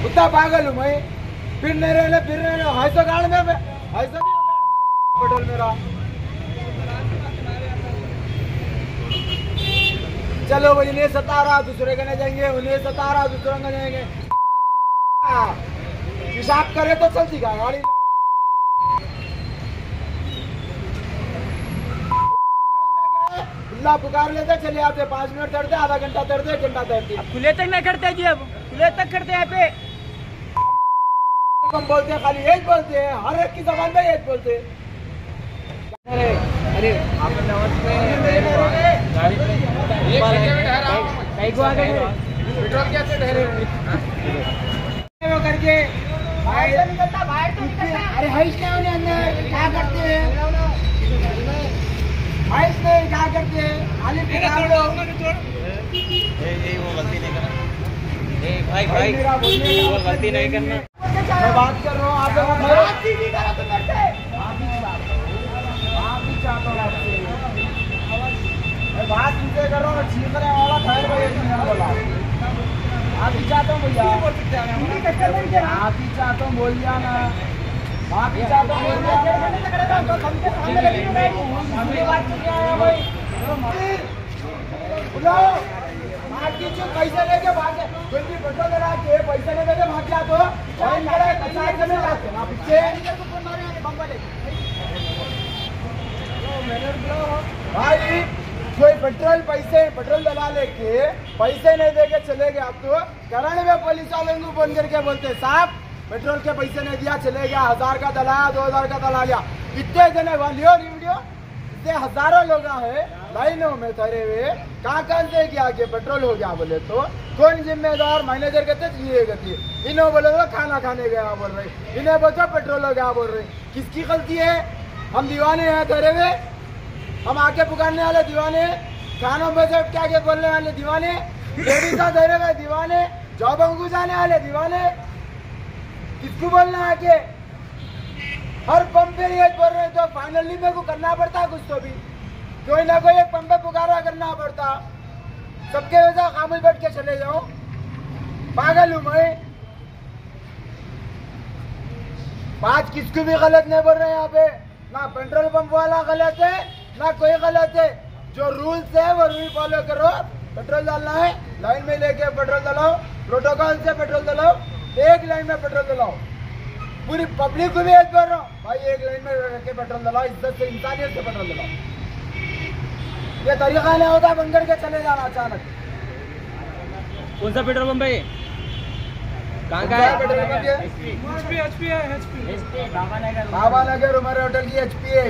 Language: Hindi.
उतना पागल हूँ मैं। फिर नहीं रहने, फिर नहीं रहने। है तो गाड़ में है तो नहीं पेट्रोल मेरा। चलो वो इन्हें सता रहा दूसरे के नहीं जाएँगे, उन्हें सता रहा दूसरे के जाएँगे। हिसाब करे तो चलती का गाड़ी। अल्लाह पुकार लेते, चले आते, पाँच मिनट तैरते आधा घंटा तैरते घंटा तैरते। खुले तक नहीं करते जी, अब खुले तक करते हैं पे। कम बोलते हैं खाली यही बोलते हैं हर एक की जबान पे यही बोलते हैं। अरे में करके अरे हईस क्या होने अंदर क्या करते हैं नहीं क्या करते हैं खाली पुकार वो गलती नहीं करना। ए भाई भाई वो गलती नहीं करना। मैं बात कर रहा हूँ आप लोगों को बात ही नहीं करा तो करते आप भी चाहता हूँ आपसे मैं बात इनसे कर रहा हूँ छींकने वाला खैर भाई नहीं बोला। आप ही चाहता हूँ भैया? आप ही चाहता हूँ बोल दिया ना। आप ही चाहता हूँ बोल दिया। बोलो मार्केट से पैसे लेके भागे के के गया के भाई, कोई पेट्रोल पैसे, पेट्रोल डला लेके पैसे नहीं देके चले गए आप तो। करण में पुलिस वालों को फ़ोन करके बोलते साहब, पेट्रोल के पैसे नहीं दिया, चले गया, हज़ार का दलाया दो हज़ार का दला लिया। इतने जने वाली इतने हज़ारों लोग है, लाइनों में ठहरे हुए कहाँ कहाँ से क्या आगे पेट्रोल हो गया, बोले तो। कौन जिम्मेदार? मैनेजर कहते ये गति। इन्हों बोले तो खाना खाने गया, बोल रहे। इन्हें बोलते पेट्रोल हो गया, बोल रहे। किसकी गलती है? हम दीवाने हैं ठहरे हुए। हम आके पुकारने वाले दीवाने। खानों में से क्या क्या बोलने वाले दीवाने? धरे हुए दीवाने। जॉबों को जाने वाले दीवाने। किसको बोलना आके? हर पंप पे ये बोल रहे हैं तो फाइनली मेरे को करना पड़ता कुछ तो भी। कोई ना कोई एक पंप पे पुकारा करना पड़ता। सबके वजह खामोश बैठ के चले जाओ। पागल हूँ मैं। बात किसको भी गलत नहीं बोल रहे यहाँ पे। ना पेट्रोल पंप वाला गलत है, ना कोई गलत है। जो रूल्स है, वो रूल फॉलो करो। पेट्रोल डालना है, लाइन में लेके पेट्रोल डलाओ प्रोटोकॉल से पेट्रोल डलाओ एक लाइन में पेट्रोल डलाओ पूरी पब्लिक को भी एक कर रहा हूँ। भाई एक लाइन में रख के पेट्रोल डलाओ इज़्ज़त से इंसानियत से पेट्रोल डलाओ ये तरीका नहीं होता बंद करके चले जाना अचानक। कौन सा पेट्रोल पंप है कहाँ का है? पेट्रोल पंप ये? एचपी एचपी है एचपी बाबा नगर। उमर होटल की एचपी है।